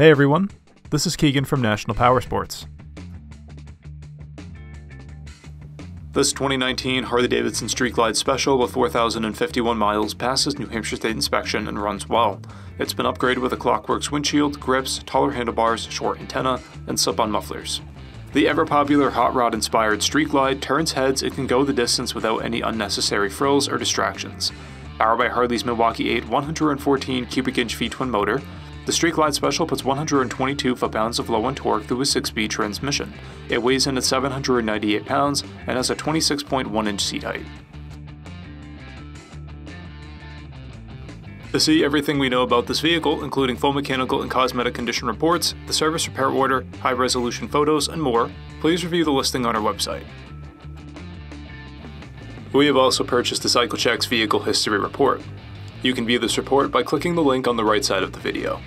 Hey everyone, this is Keegan from National Power Sports. This 2019 Harley-Davidson Street Glide Special with 4,051 miles passes New Hampshire State inspection and runs well. It's been upgraded with a Klock Werks windshield, grips, taller handlebars, short antenna, and slip-on mufflers. The ever-popular hot rod-inspired Street Glide turns heads and can go the distance without any unnecessary frills or distractions. Powered by Harley's Milwaukee 8 114 cubic inch V-twin motor, the Street Glide Special puts 122 foot-pounds of low-end torque through a 6-speed transmission. It weighs in at 798 pounds and has a 26.1 inch seat height. To see everything we know about this vehicle, including full mechanical and cosmetic condition reports, the service repair order, high resolution photos, and more, please review the listing on our website. We have also purchased the CycleCheck's Vehicle History Report. You can view this report by clicking the link on the right side of the video.